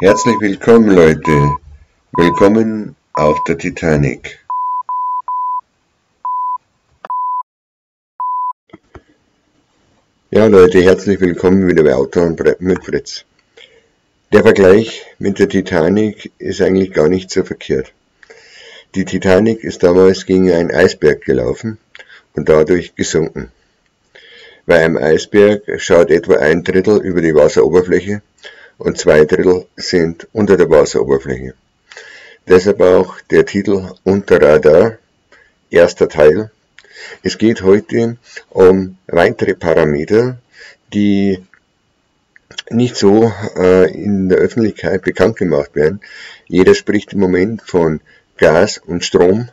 Herzlich willkommen, Leute. Willkommen auf der Titanic. Ja, Leute, herzlich willkommen wieder bei Auto und mit Fritz. Der Vergleich mit der Titanic ist eigentlich gar nicht so verkehrt. Die Titanic ist damals gegen einen Eisberg gelaufen und dadurch gesunken. Bei einem Eisberg schaut etwa ein Drittel über die Wasseroberfläche und zwei Drittel sind unter der Wasseroberfläche. Deshalb auch der Titel Unter Radar, erster Teil. Es geht heute um weitere Parameter, die nicht so äh, in der Öffentlichkeit bekannt gemacht werden. Jeder spricht im Moment von Gas und Strom,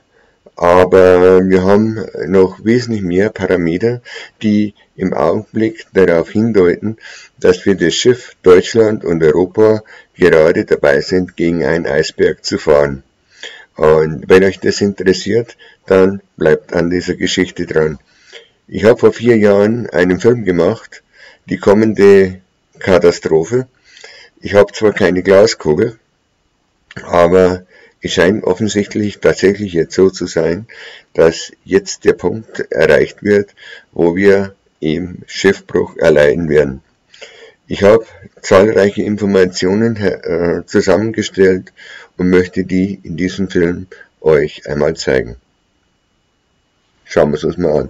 aber wir haben noch wesentlich mehr Parameter, die im Augenblick darauf hindeuten, dass wir das Schiff Deutschland und Europa gerade dabei sind, gegen einen Eisberg zu fahren. Und wenn euch das interessiert, dann bleibt an dieser Geschichte dran. Ich habe vor vier Jahren einen Film gemacht, die kommende Katastrophe. Ich habe zwar keine Glaskugel, aber es scheint offensichtlich tatsächlich jetzt so zu sein, dass jetzt der Punkt erreicht wird, wo wir eben Schiffbruch erleiden werden. Ich habe zahlreiche Informationen äh, zusammengestellt und möchte die in diesem Film euch einmal zeigen. Schauen wir es uns mal an.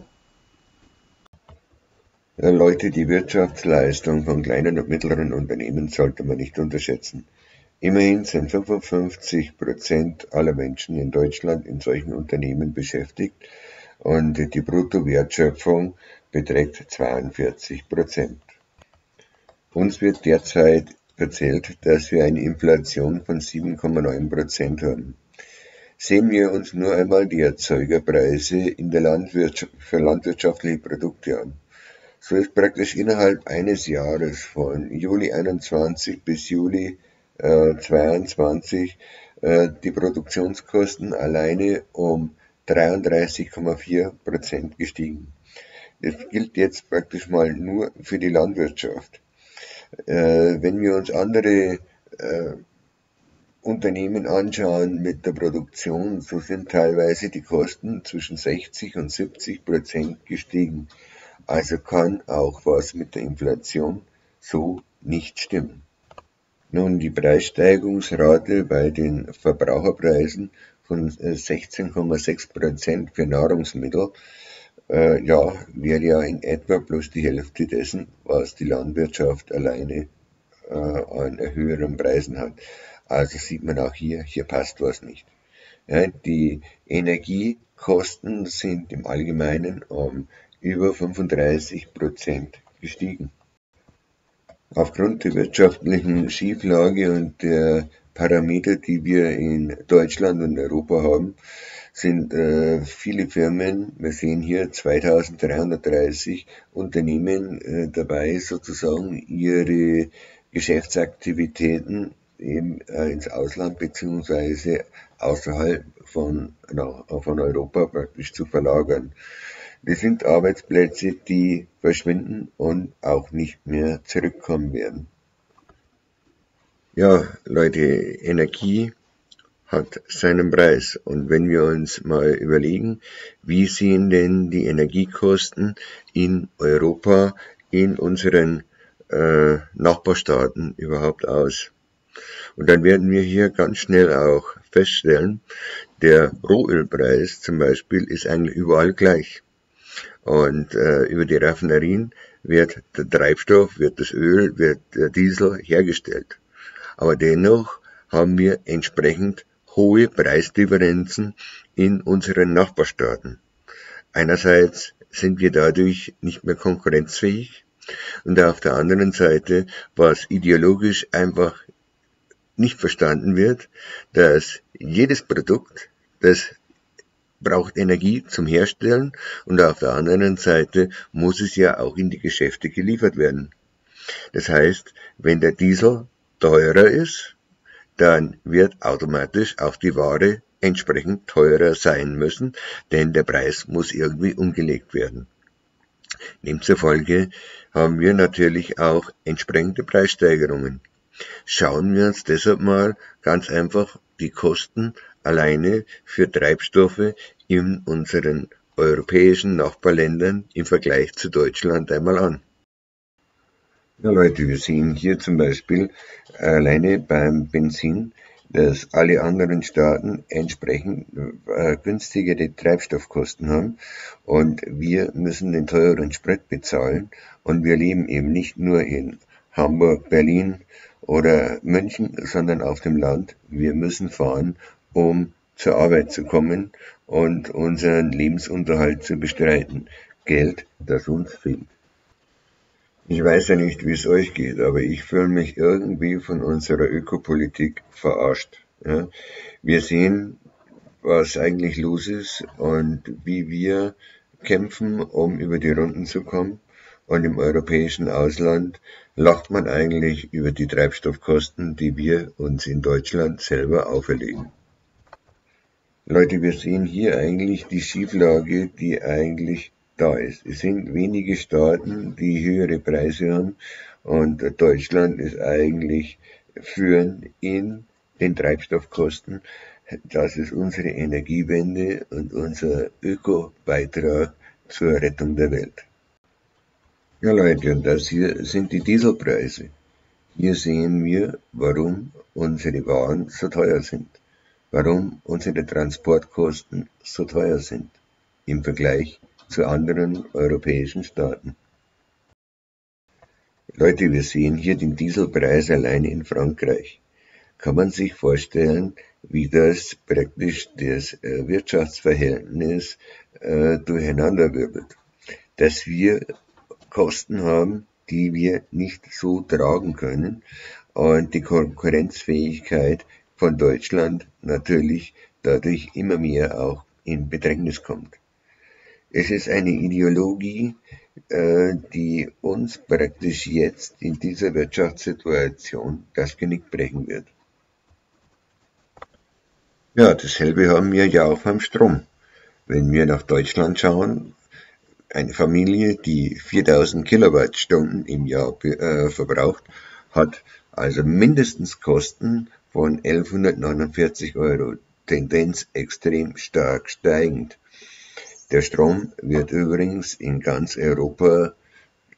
Ja, Leute, die Wirtschaftsleistung von kleinen und mittleren Unternehmen sollte man nicht unterschätzen. Immerhin sind 55 Prozent aller Menschen in Deutschland in solchen Unternehmen beschäftigt und die Bruttowertschöpfung beträgt 42 Prozent. Uns wird derzeit erzählt, dass wir eine Inflation von 7,9 Prozent haben. Sehen wir uns nur einmal die Erzeugerpreise in der Landwirtschaft für landwirtschaftliche Produkte an. So ist praktisch innerhalb eines Jahres von Juli 21 bis Juli 22 äh, die Produktionskosten alleine um 33,4 Prozent gestiegen. Das gilt jetzt praktisch mal nur für die Landwirtschaft. Äh, wenn wir uns andere äh, Unternehmen anschauen mit der Produktion, so sind teilweise die Kosten zwischen 60 und 70 Prozent gestiegen. Also kann auch was mit der Inflation so nicht stimmen. Nun, die Preissteigerungsrate bei den Verbraucherpreisen von 16,6 äh, Prozent für Nahrungsmittel, äh, ja, wäre ja in etwa plus die Hälfte dessen, was die Landwirtschaft alleine äh, an höheren Preisen hat. Also sieht man auch hier, hier passt was nicht. Ja, die Energiekosten sind im Allgemeinen um über 35 Prozent gestiegen. Aufgrund der wirtschaftlichen Schieflage und der Parameter, die wir in Deutschland und Europa haben, sind äh, viele Firmen, wir sehen hier 2330 Unternehmen äh, dabei, sozusagen ihre Geschäftsaktivitäten eben, äh, ins Ausland beziehungsweise außerhalb von, na, von Europa praktisch zu verlagern. Das sind Arbeitsplätze, die verschwinden und auch nicht mehr zurückkommen werden. Ja, Leute, Energie hat seinen Preis. Und wenn wir uns mal überlegen, wie sehen denn die Energiekosten in Europa, in unseren äh, Nachbarstaaten überhaupt aus? Und dann werden wir hier ganz schnell auch feststellen, der Rohölpreis zum Beispiel ist eigentlich überall gleich. Und äh, über die Raffinerien wird der Treibstoff, wird das Öl, wird der Diesel hergestellt. Aber dennoch haben wir entsprechend hohe Preisdifferenzen in unseren Nachbarstaaten. Einerseits sind wir dadurch nicht mehr konkurrenzfähig und auf der anderen Seite, was ideologisch einfach nicht verstanden wird, dass jedes Produkt, das braucht Energie zum Herstellen und auf der anderen Seite muss es ja auch in die Geschäfte geliefert werden. Das heißt, wenn der Diesel teurer ist, dann wird automatisch auch die Ware entsprechend teurer sein müssen, denn der Preis muss irgendwie umgelegt werden. Demzufolge haben wir natürlich auch entsprechende Preissteigerungen. Schauen wir uns deshalb mal ganz einfach die Kosten alleine für Treibstoffe in unseren europäischen Nachbarländern im Vergleich zu Deutschland einmal an. Ja Leute, wir sehen hier zum Beispiel alleine beim Benzin, dass alle anderen Staaten entsprechend äh, günstigere Treibstoffkosten haben und wir müssen den teuren Sprit bezahlen und wir leben eben nicht nur in Hamburg, Berlin oder München, sondern auf dem Land. Wir müssen fahren, um zur Arbeit zu kommen und unseren Lebensunterhalt zu bestreiten. Geld, das uns fehlt. Ich weiß ja nicht, wie es euch geht, aber ich fühle mich irgendwie von unserer Ökopolitik verarscht. Ja? Wir sehen, was eigentlich los ist und wie wir kämpfen, um über die Runden zu kommen. Und im europäischen Ausland lacht man eigentlich über die Treibstoffkosten, die wir uns in Deutschland selber auferlegen. Leute, wir sehen hier eigentlich die Schieflage, die eigentlich da ist. Es sind wenige Staaten, die höhere Preise haben und Deutschland ist eigentlich führend in den Treibstoffkosten. Das ist unsere Energiewende und unser Öko-Beitrag zur Rettung der Welt. Ja Leute, und das hier sind die Dieselpreise. Hier sehen wir, warum unsere Waren so teuer sind warum unsere Transportkosten so teuer sind im Vergleich zu anderen europäischen Staaten. Leute, wir sehen hier den Dieselpreis alleine in Frankreich. Kann man sich vorstellen, wie das praktisch das äh, Wirtschaftsverhältnis äh, durcheinanderwirbelt. Dass wir Kosten haben, die wir nicht so tragen können und die Konkurrenzfähigkeit von Deutschland natürlich dadurch immer mehr auch in Bedrängnis kommt. Es ist eine Ideologie, äh, die uns praktisch jetzt in dieser Wirtschaftssituation das Genick brechen wird. Ja, dasselbe haben wir ja auch beim Strom. Wenn wir nach Deutschland schauen, eine Familie, die 4000 Kilowattstunden im Jahr äh, verbraucht, hat also mindestens Kosten von 1149 Euro, Tendenz extrem stark steigend. Der Strom wird übrigens in ganz Europa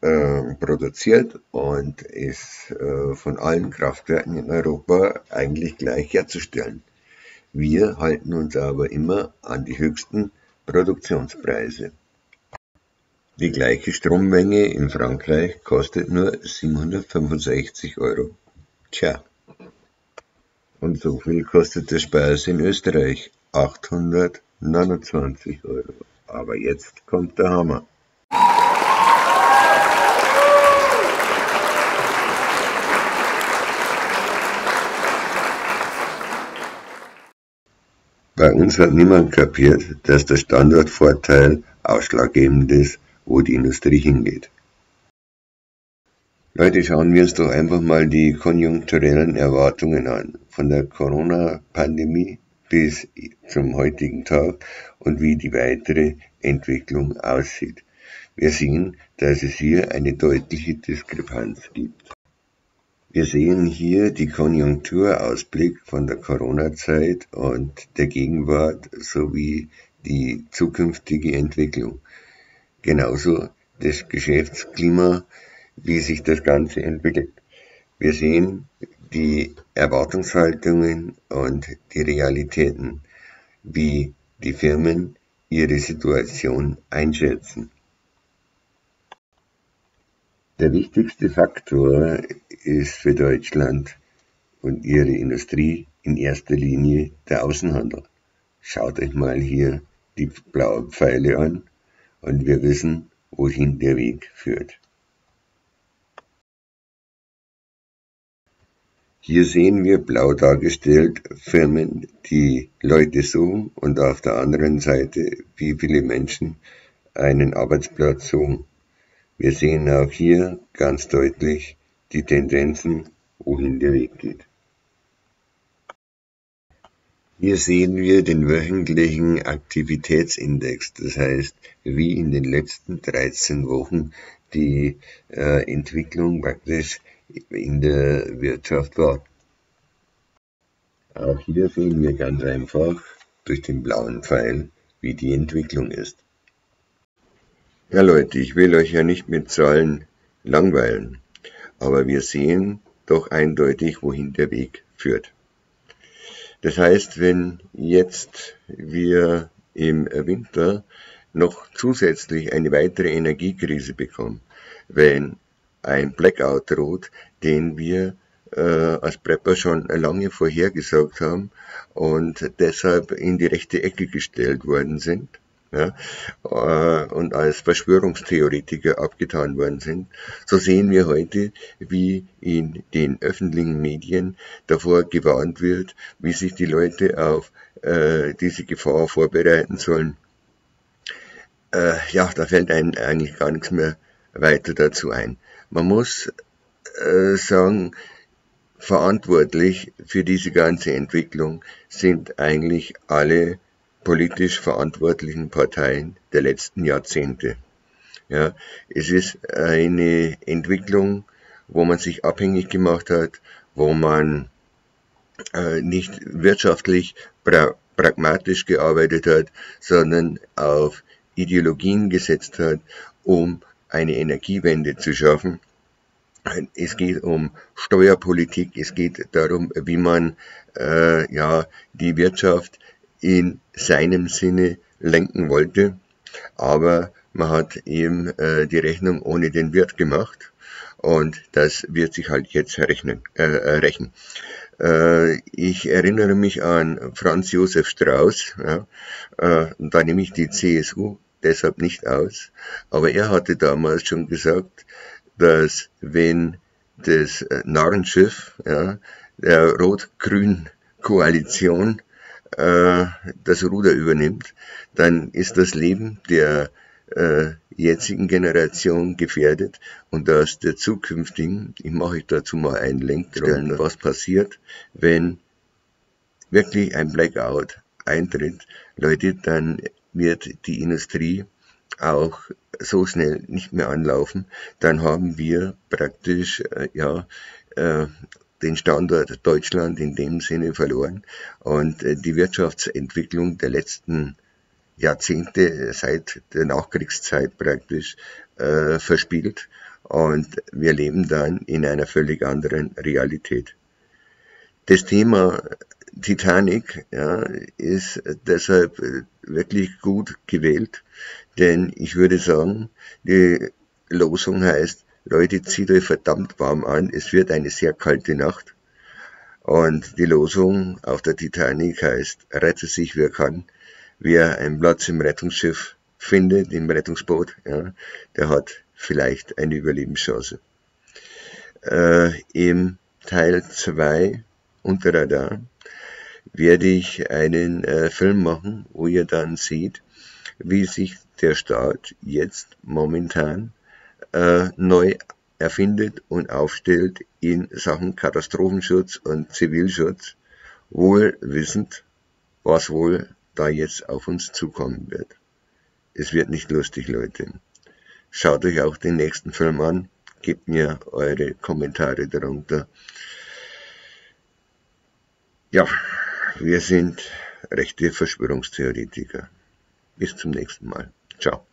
äh, produziert und ist äh, von allen Kraftwerken in Europa eigentlich gleich herzustellen. Wir halten uns aber immer an die höchsten Produktionspreise. Die gleiche Strommenge in Frankreich kostet nur 765 Euro. Tja. Und so viel kostet der Speis in Österreich. 829 Euro. Aber jetzt kommt der Hammer. Bei uns hat niemand kapiert, dass der Standortvorteil ausschlaggebend ist, wo die Industrie hingeht. Leute, schauen wir uns doch einfach mal die konjunkturellen Erwartungen an, von der Corona-Pandemie bis zum heutigen Tag und wie die weitere Entwicklung aussieht. Wir sehen, dass es hier eine deutliche Diskrepanz gibt. Wir sehen hier die Konjunkturausblick von der Corona-Zeit und der Gegenwart sowie die zukünftige Entwicklung. Genauso das Geschäftsklima wie sich das Ganze entwickelt. Wir sehen die Erwartungshaltungen und die Realitäten, wie die Firmen ihre Situation einschätzen. Der wichtigste Faktor ist für Deutschland und ihre Industrie in erster Linie der Außenhandel. Schaut euch mal hier die blauen Pfeile an und wir wissen, wohin der Weg führt. Hier sehen wir blau dargestellt Firmen, die Leute suchen und auf der anderen Seite, wie viele Menschen einen Arbeitsplatz suchen. Wir sehen auch hier ganz deutlich die Tendenzen, wohin der Weg geht. Hier sehen wir den wöchentlichen Aktivitätsindex, das heißt, wie in den letzten 13 Wochen die äh, Entwicklung praktisch in der Wirtschaft war. Auch hier sehen wir ganz einfach durch den blauen Pfeil, wie die Entwicklung ist. Ja Leute, ich will euch ja nicht mit Zahlen langweilen, aber wir sehen doch eindeutig, wohin der Weg führt. Das heißt, wenn jetzt wir im Winter noch zusätzlich eine weitere Energiekrise bekommen, wenn ein Blackout droht, den wir äh, als Prepper schon lange vorhergesagt haben und deshalb in die rechte Ecke gestellt worden sind ja, äh, und als Verschwörungstheoretiker abgetan worden sind, so sehen wir heute, wie in den öffentlichen Medien davor gewarnt wird, wie sich die Leute auf äh, diese Gefahr vorbereiten sollen. Äh, ja, da fällt einem eigentlich gar nichts mehr weiter dazu ein. Man muss äh, sagen, verantwortlich für diese ganze Entwicklung sind eigentlich alle politisch verantwortlichen Parteien der letzten Jahrzehnte. Ja, es ist eine Entwicklung, wo man sich abhängig gemacht hat, wo man äh, nicht wirtschaftlich pra pragmatisch gearbeitet hat, sondern auf Ideologien gesetzt hat, um eine Energiewende zu schaffen. Es geht um Steuerpolitik, es geht darum, wie man äh, ja die Wirtschaft in seinem Sinne lenken wollte, aber man hat eben äh, die Rechnung ohne den Wirt gemacht und das wird sich halt jetzt rechnen, äh, äh, rächen. Äh, ich erinnere mich an Franz Josef Strauß, ja, äh, da nehme ich die CSU deshalb nicht aus, aber er hatte damals schon gesagt, dass wenn das äh, Narrenschiff ja, der Rot-Grün Koalition äh, das Ruder übernimmt, dann ist das Leben der äh, jetzigen Generation gefährdet und aus der zukünftigen, ich mache euch dazu mal einen Link stellen, was passiert, wenn wirklich ein Blackout eintritt, Leute, dann wird die Industrie auch so schnell nicht mehr anlaufen, dann haben wir praktisch äh, ja äh, den Standort Deutschland in dem Sinne verloren. Und äh, die Wirtschaftsentwicklung der letzten Jahrzehnte seit der Nachkriegszeit praktisch äh, verspielt. Und wir leben dann in einer völlig anderen Realität. Das Thema Titanic ja, ist deshalb äh, wirklich gut gewählt, denn ich würde sagen, die Losung heißt, Leute, zieht euch verdammt warm an, es wird eine sehr kalte Nacht. Und die Losung auf der Titanic heißt, rette sich wer kann. Wer einen Platz im Rettungsschiff findet, im Rettungsboot, ja, der hat vielleicht eine Überlebenschance. Äh, Im Teil 2 unter Radar werde ich einen äh, Film machen, wo ihr dann seht, wie sich der Staat jetzt momentan äh, neu erfindet und aufstellt in Sachen Katastrophenschutz und Zivilschutz, wohl wissend, was wohl da jetzt auf uns zukommen wird. Es wird nicht lustig, Leute. Schaut euch auch den nächsten Film an, gebt mir eure Kommentare darunter. Ja, wir sind rechte Verschwörungstheoretiker. Bis zum nächsten Mal. Ciao.